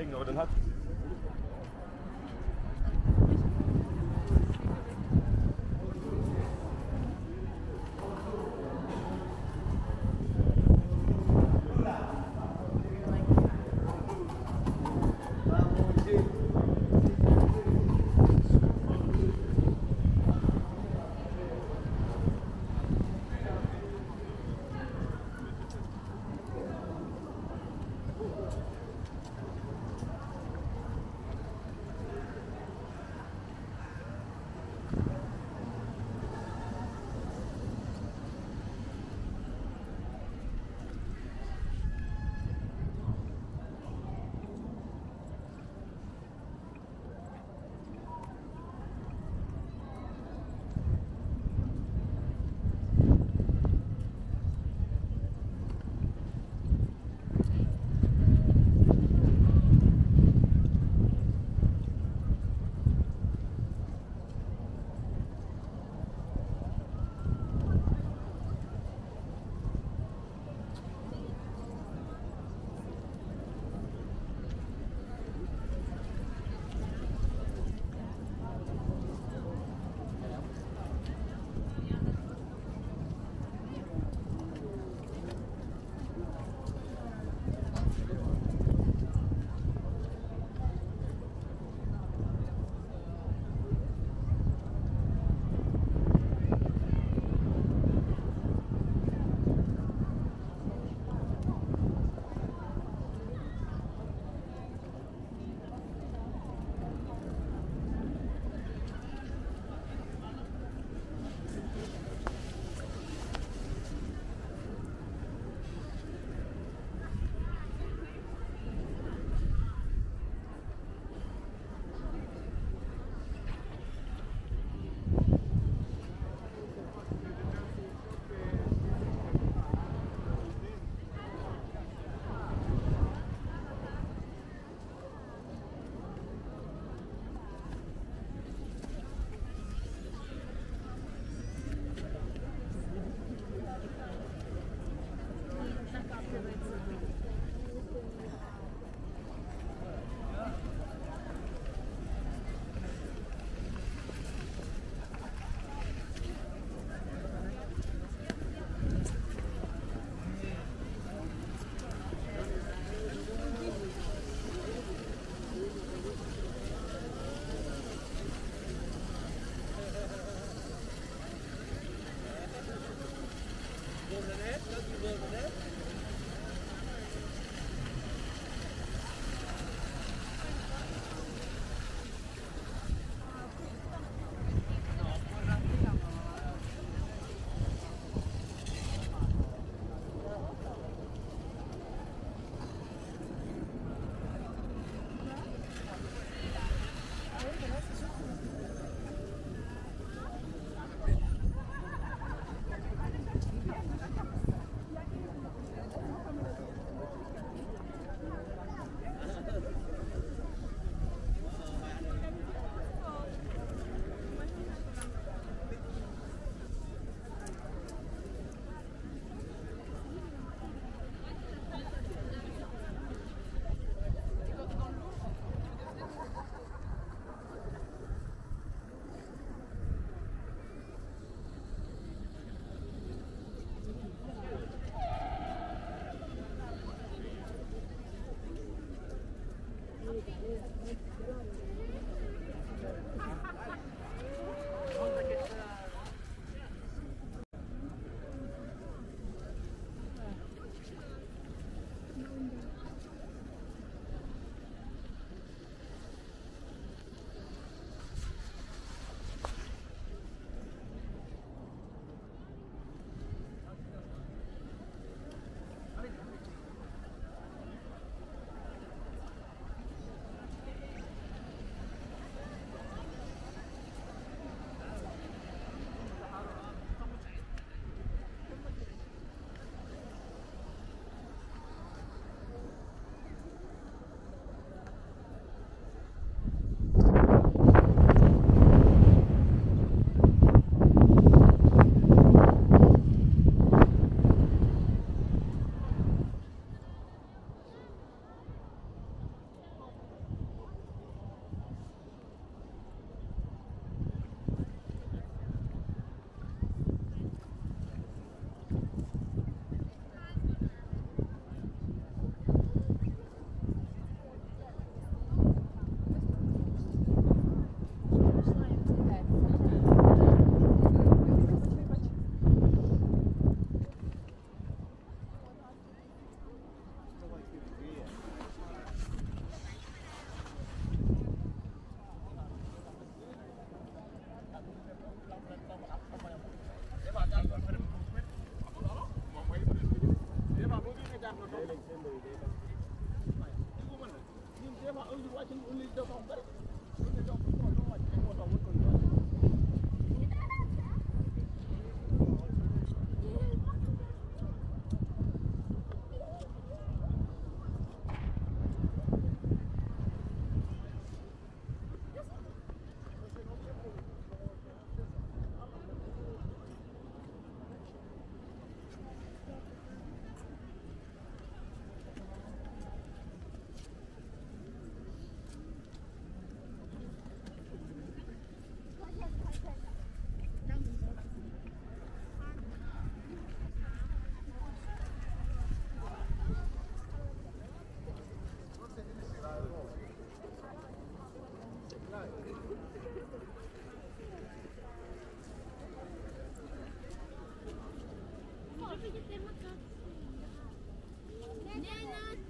steigen, aber dann hat de 食べててもかっこいいな。ねえなって。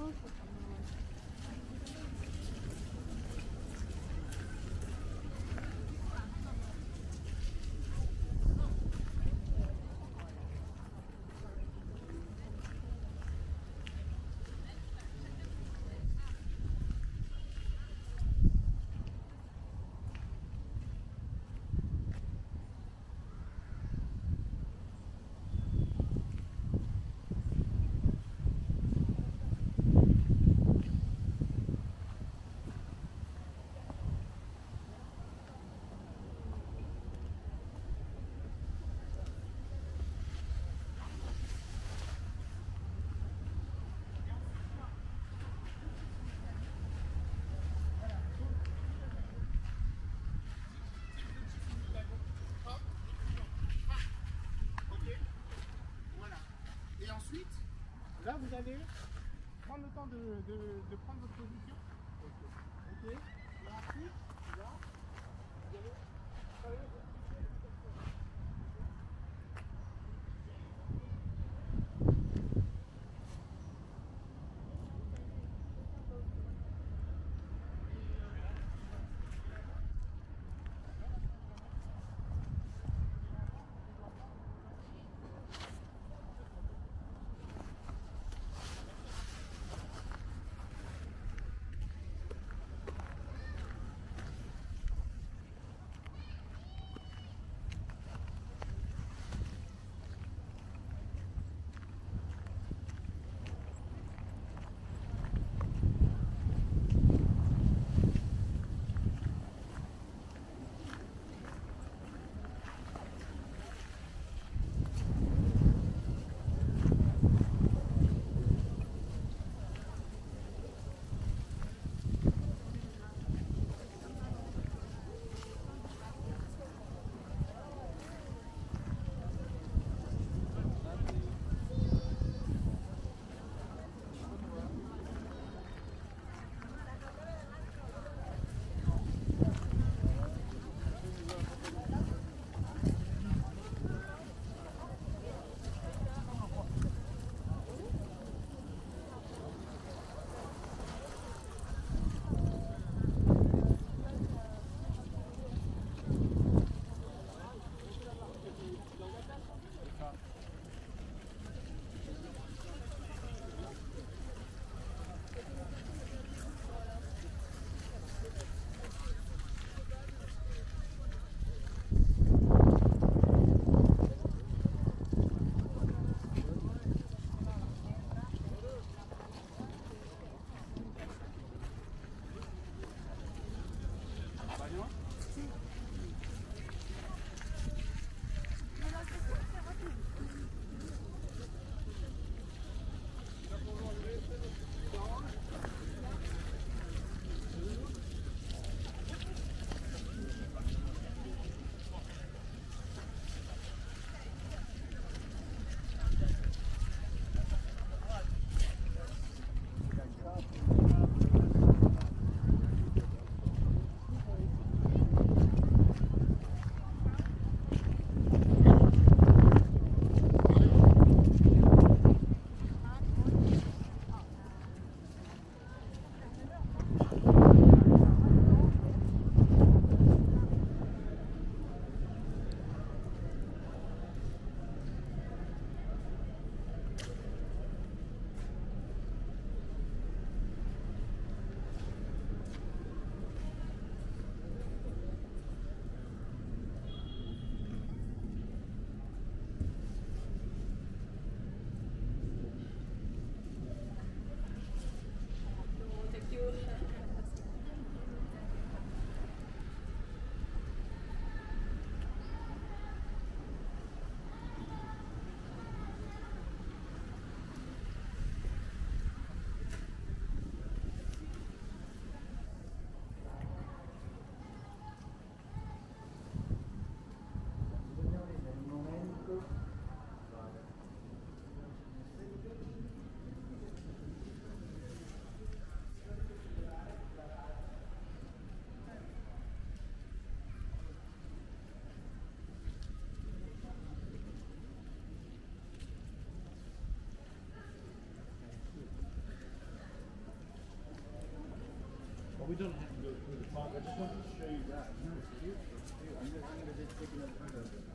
Okay. Là, vous allez prendre le temps de, we don't have to go through the park, I just wanted to show you that. I'm gonna, I'm gonna just take another photo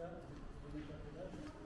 Thank you.